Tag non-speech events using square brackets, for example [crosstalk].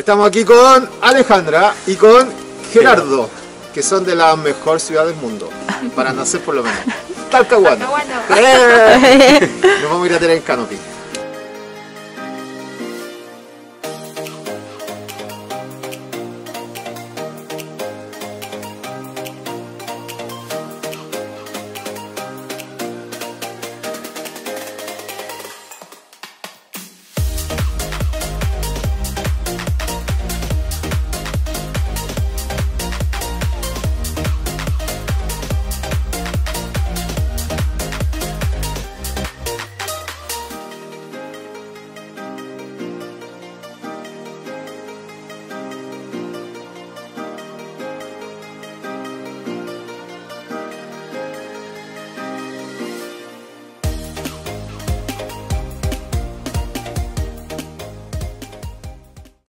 Estamos aquí con Alejandra y con Gerardo, que son de la mejor ciudad del mundo, para nacer por lo menos. [laughs] Talcahuano. Talcahuano. Eh. [laughs] Nos vamos a ir a tener en canopy.